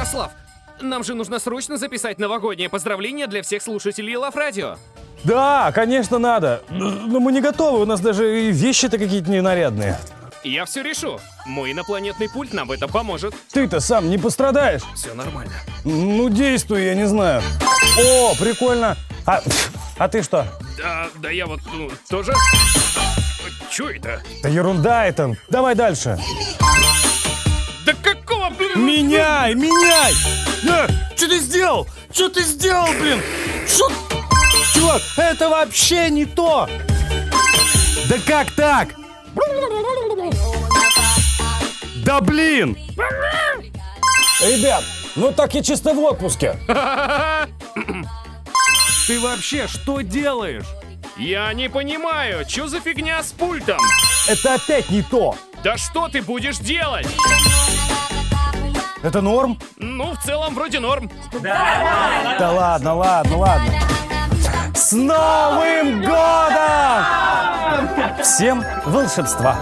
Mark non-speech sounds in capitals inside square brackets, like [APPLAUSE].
Ярослав, нам же нужно срочно записать новогоднее поздравление для всех слушателей Лав Радио. Да, конечно, надо. Но мы не готовы, у нас даже и вещи-то какие-то ненарядные. Я все решу. Мой инопланетный пульт нам в этом поможет. Ты-то сам не пострадаешь. Все нормально. Ну, действуй, я не знаю. О, прикольно. А, а ты что? Да, да я вот ну, тоже. Че это? Да ерунда это. Давай дальше. Меняй, меняй! Э, что ты сделал? Что ты сделал, блин? Что? Чувак, это вообще не то! Да как так? Да блин! Ребят, ну так я чисто в отпуске. [LAUGHS] Ты вообще что делаешь? Я не понимаю, что за фигня с пультом? Это опять не то. Да что ты будешь делать? Это норм? Ну, в целом, вроде норм. Да ладно, ладно, ладно. С Новым годом! Всем волшебства!